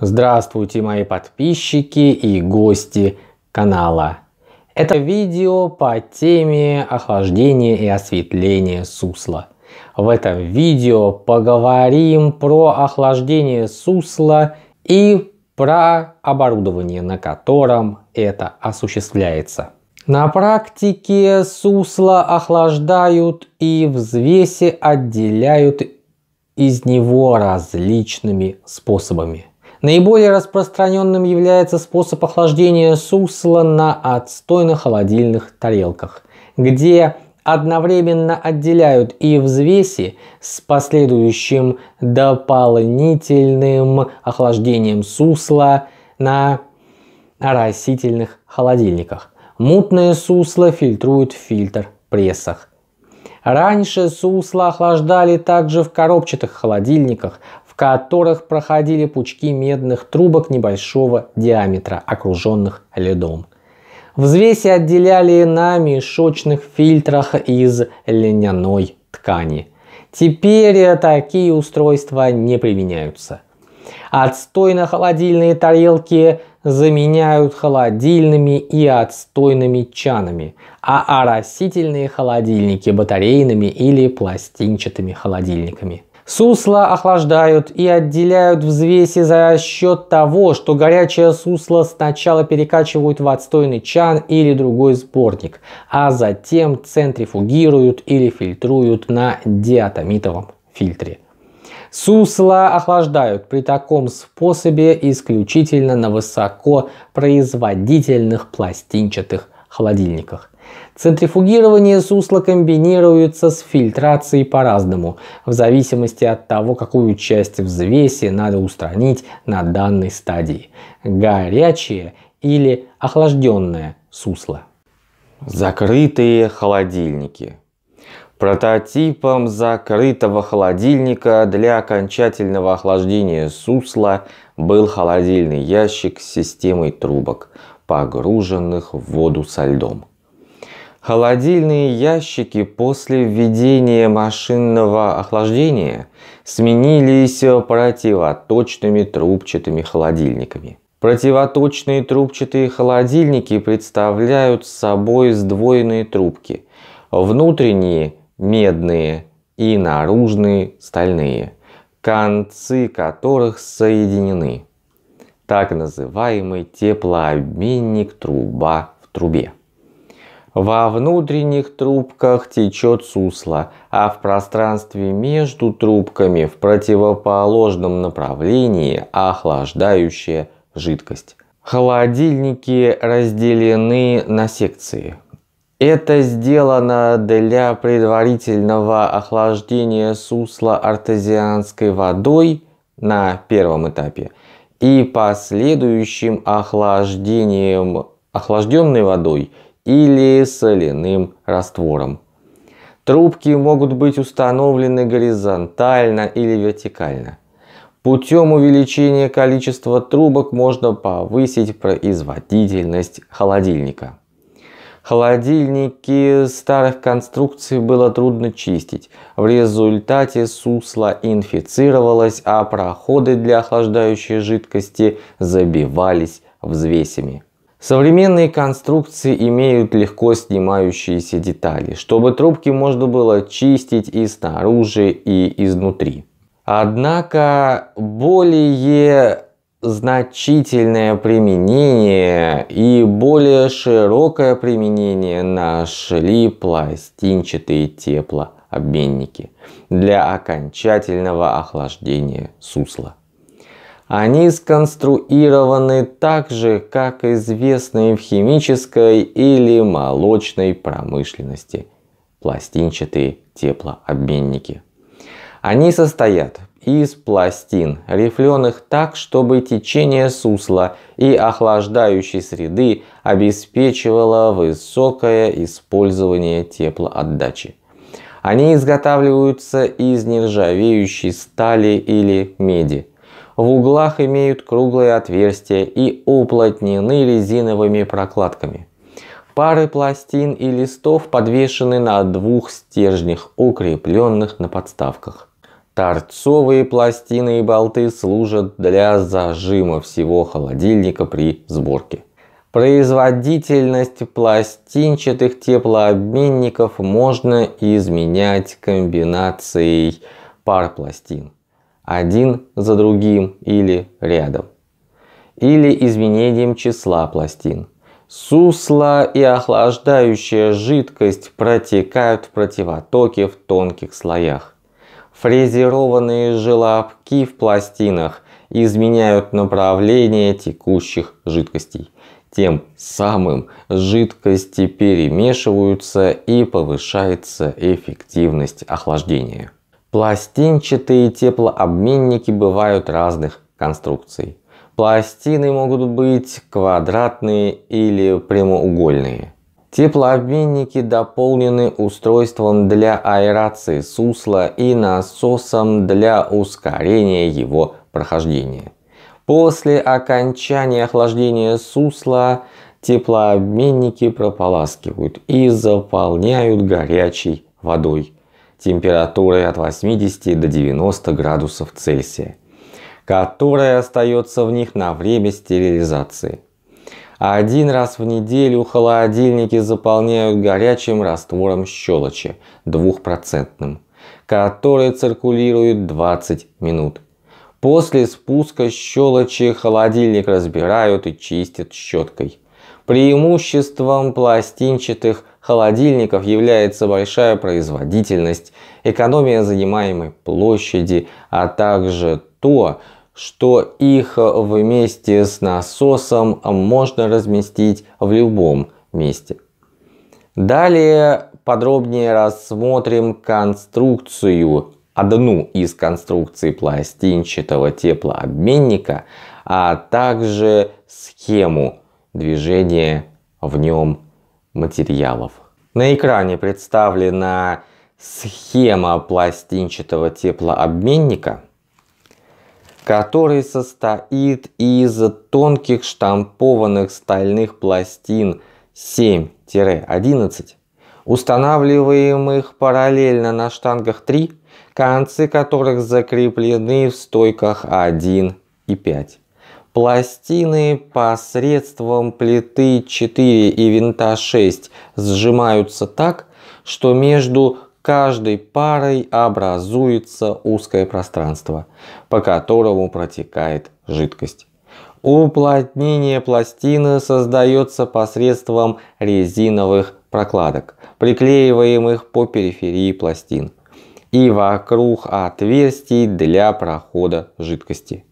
Здравствуйте, мои подписчики и гости канала. Это видео по теме охлаждения и осветления сусла. В этом видео поговорим про охлаждение сусла и про оборудование, на котором это осуществляется. На практике сусло охлаждают и взвеси отделяют из него различными способами. Наиболее распространенным является способ охлаждения сусла на отстойных холодильных тарелках, где одновременно отделяют и взвеси с последующим дополнительным охлаждением сусла на растительных холодильниках. Мутное сусло фильтруют в фильтр прессах. Раньше сусло охлаждали также в коробчатых холодильниках, в которых проходили пучки медных трубок небольшого диаметра, окруженных льдом. Взвеси отделяли на мешочных фильтрах из льняной ткани. Теперь такие устройства не применяются. Отстойно-холодильные тарелки заменяют холодильными и отстойными чанами, а оросительные холодильники батарейными или пластинчатыми холодильниками. Сусла охлаждают и отделяют взвеси за счет того, что горячее сусло сначала перекачивают в отстойный чан или другой сборник, а затем центрифугируют или фильтруют на диатомитовом фильтре. Сусло охлаждают при таком способе исключительно на высокопроизводительных пластинчатых холодильниках. Центрифугирование сусла комбинируется с фильтрацией по-разному, в зависимости от того, какую часть взвеси надо устранить на данной стадии. Горячее или охлажденное сусло. Закрытые холодильники – Прототипом закрытого холодильника для окончательного охлаждения сусла был холодильный ящик с системой трубок, погруженных в воду со льдом. Холодильные ящики после введения машинного охлаждения сменились противоточными трубчатыми холодильниками. Противоточные трубчатые холодильники представляют собой сдвоенные трубки. Внутренние медные и наружные стальные, концы которых соединены. Так называемый теплообменник труба в трубе. Во внутренних трубках течет сусло, а в пространстве между трубками в противоположном направлении охлаждающая жидкость. Холодильники разделены на секции. Это сделано для предварительного охлаждения сусла артезианской водой на первом этапе и последующим охлаждением охлажденной водой или соляным раствором. Трубки могут быть установлены горизонтально или вертикально. Путем увеличения количества трубок можно повысить производительность холодильника. Холодильники старых конструкций было трудно чистить. В результате сусло инфицировалось, а проходы для охлаждающей жидкости забивались взвесями. Современные конструкции имеют легко снимающиеся детали, чтобы трубки можно было чистить и снаружи, и изнутри. Однако более значительное применение и более широкое применение нашли пластинчатые теплообменники для окончательного охлаждения сусла. Они сконструированы так же, как известные в химической или молочной промышленности пластинчатые теплообменники. Они состоят из пластин, рифленых так, чтобы течение сусла и охлаждающей среды обеспечивало высокое использование теплоотдачи. Они изготавливаются из нержавеющей стали или меди. В углах имеют круглые отверстия и уплотнены резиновыми прокладками. Пары пластин и листов подвешены на двух стержнях, укрепленных на подставках. Торцовые пластины и болты служат для зажима всего холодильника при сборке. Производительность пластинчатых теплообменников можно изменять комбинацией пар пластин. Один за другим или рядом. Или изменением числа пластин. Сусло и охлаждающая жидкость протекают в противотоке в тонких слоях. Фрезерованные желобки в пластинах изменяют направление текущих жидкостей. Тем самым жидкости перемешиваются и повышается эффективность охлаждения. Пластинчатые теплообменники бывают разных конструкций. Пластины могут быть квадратные или прямоугольные. Теплообменники дополнены устройством для аэрации сусла и насосом для ускорения его прохождения. После окончания охлаждения сусла теплообменники прополаскивают и заполняют горячей водой температурой от 80 до 90 градусов Цельсия, которая остается в них на время стерилизации. Один раз в неделю холодильники заполняют горячим раствором щелочи, двухпроцентным, который циркулирует 20 минут. После спуска щелочи холодильник разбирают и чистят щеткой. Преимуществом пластинчатых холодильников является большая производительность, экономия занимаемой площади, а также то, что их вместе с насосом можно разместить в любом месте. Далее подробнее рассмотрим конструкцию одну из конструкций пластинчатого теплообменника, а также схему движения в нем материалов. На экране представлена схема пластинчатого теплообменника, который состоит из тонких штампованных стальных пластин 7-11, устанавливаемых параллельно на штангах 3 концы которых закреплены в стойках 1 и 5. Пластины посредством плиты 4 и винта 6 сжимаются так, что между каждой парой образуется узкое пространство, по которому протекает жидкость. Уплотнение пластины создается посредством резиновых прокладок, приклеиваемых по периферии пластин и вокруг отверстий для прохода жидкости.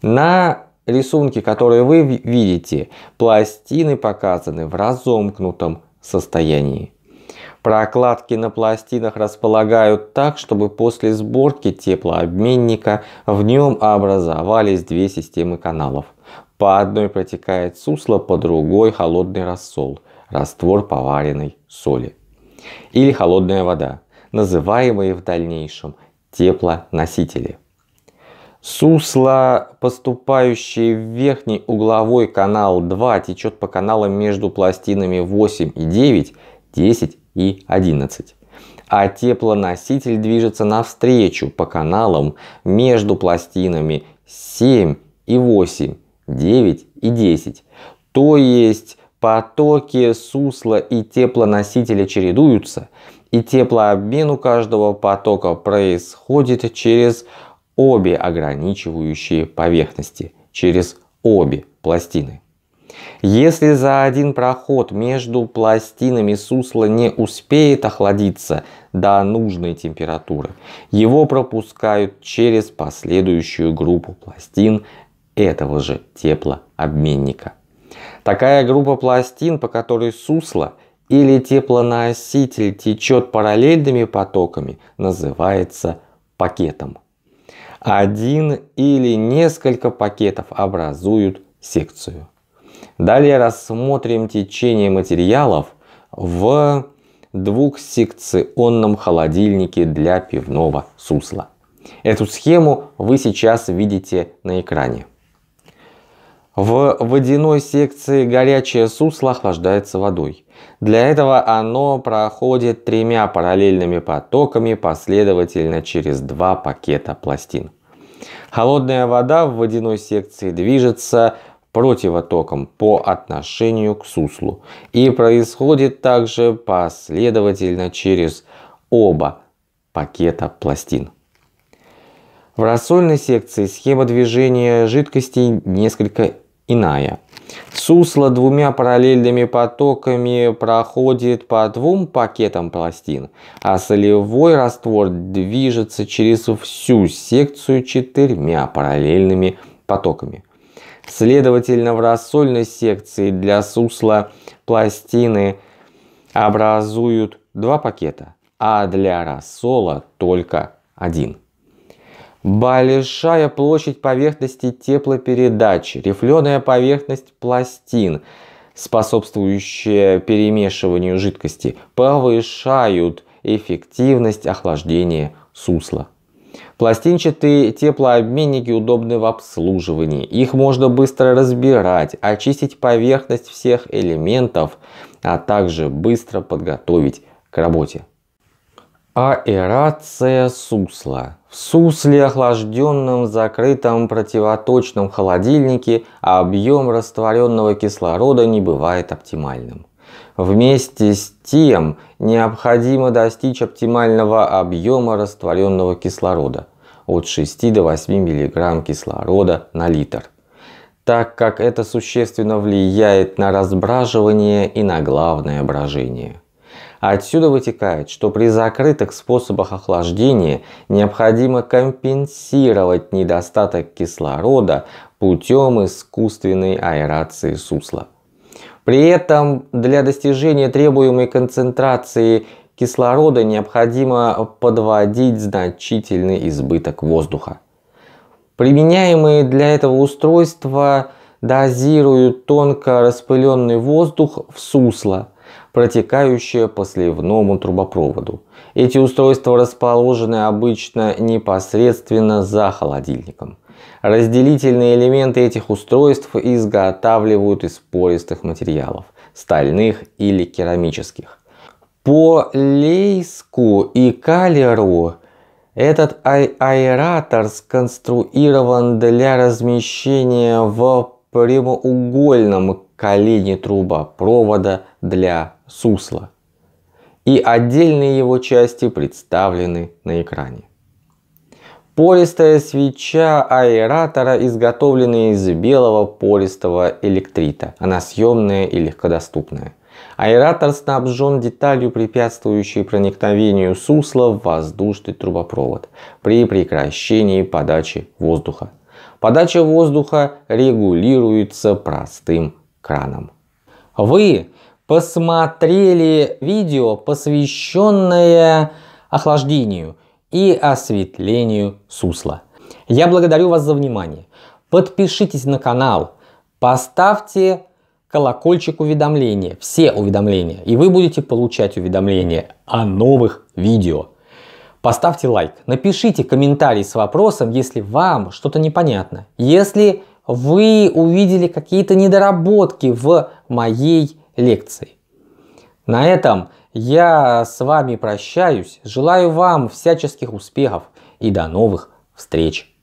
На рисунке, который вы видите, пластины показаны в разомкнутом состоянии. Прокладки на пластинах располагают так, чтобы после сборки теплообменника в нем образовались две системы каналов. По одной протекает сусло, по другой холодный рассол, раствор поваренной соли или холодная вода называемые в дальнейшем теплоносители. Сусло, поступающее в верхний угловой канал 2, течет по каналам между пластинами 8 и 9, 10 и 11. А теплоноситель движется навстречу по каналам между пластинами 7 и 8, 9 и 10. То есть потоки сусла и теплоносителя чередуются, и теплообмен у каждого потока происходит через обе ограничивающие поверхности, через обе пластины. Если за один проход между пластинами сусла не успеет охладиться до нужной температуры, его пропускают через последующую группу пластин этого же теплообменника. Такая группа пластин, по которой сусло или теплоноситель течет параллельными потоками, называется пакетом. Один или несколько пакетов образуют секцию. Далее рассмотрим течение материалов в двухсекционном холодильнике для пивного сусла. Эту схему вы сейчас видите на экране. В водяной секции горячее сусло охлаждается водой. Для этого оно проходит тремя параллельными потоками последовательно через два пакета пластин. Холодная вода в водяной секции движется противотоком по отношению к суслу и происходит также последовательно через оба пакета пластин. В рассольной секции схема движения жидкостей несколько иная. Сусло двумя параллельными потоками проходит по двум пакетам пластин, а солевой раствор движется через всю секцию четырьмя параллельными потоками. Следовательно, в рассольной секции для сусла пластины образуют два пакета, а для рассола только один. Большая площадь поверхности теплопередачи, рифленая поверхность пластин, способствующая перемешиванию жидкости, повышают эффективность охлаждения сусла. Пластинчатые теплообменники удобны в обслуживании. Их можно быстро разбирать, очистить поверхность всех элементов, а также быстро подготовить к работе. Аэрация сусла. В сусле, охлажденном закрытом противоточном холодильнике, объем растворенного кислорода не бывает оптимальным. Вместе с тем необходимо достичь оптимального объема растворенного кислорода от 6 до 8 мг кислорода на литр, так как это существенно влияет на разбраживание и на главное брожение. Отсюда вытекает, что при закрытых способах охлаждения необходимо компенсировать недостаток кислорода путем искусственной аэрации сусла. При этом для достижения требуемой концентрации кислорода необходимо подводить значительный избыток воздуха. Применяемые для этого устройства дозируют тонко распыленный воздух в сусло – протекающая по сливному трубопроводу. Эти устройства расположены обычно непосредственно за холодильником. Разделительные элементы этих устройств изготавливают из пористых материалов, стальных или керамических. По Лейску и Калеру этот аэратор сконструирован для размещения в прямоугольном колене трубопровода для сусла. И отдельные его части представлены на экране. Пористая свеча аэратора изготовлена из белого пористого электрита. Она съемная и легкодоступная. Аэратор снабжен деталью, препятствующей проникновению сусла в воздушный трубопровод при прекращении подачи воздуха. Подача воздуха регулируется простым краном. Вы посмотрели видео, посвященное охлаждению и осветлению сусла. Я благодарю вас за внимание. Подпишитесь на канал, поставьте колокольчик уведомления, все уведомления, и вы будете получать уведомления о новых видео. Поставьте лайк, напишите комментарий с вопросом, если вам что-то непонятно. Если вы увидели какие-то недоработки в моей лекции. На этом я с вами прощаюсь. Желаю вам всяческих успехов и до новых встреч.